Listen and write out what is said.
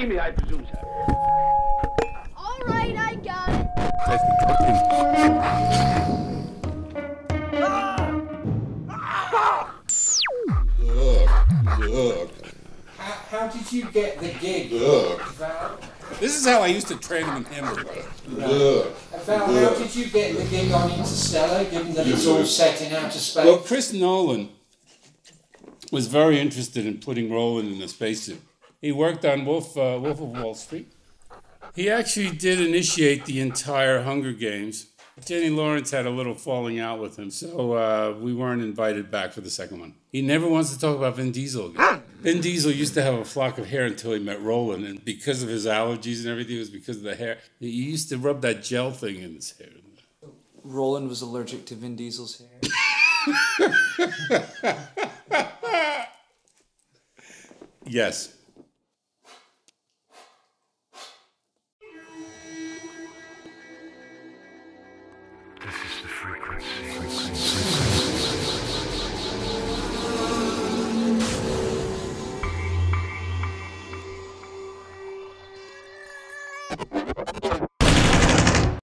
see me, I presume, sir. All right, I got it. Look, How, how did you get the gig, look, Val? This is how I used to train him in hamburger. look. Val, how did you get the gig on Interstellar, given that it's all set in outer space? Well, Chris Nolan was very interested in putting Roland in a spacesuit. He worked on Wolf, uh, Wolf of Wall Street. He actually did initiate the entire Hunger Games. Jenny Lawrence had a little falling out with him, so uh, we weren't invited back for the second one. He never wants to talk about Vin Diesel again. Vin Diesel used to have a flock of hair until he met Roland, and because of his allergies and everything, it was because of the hair. He used to rub that gel thing in his hair. Roland was allergic to Vin Diesel's hair. Yes. This is the frequency.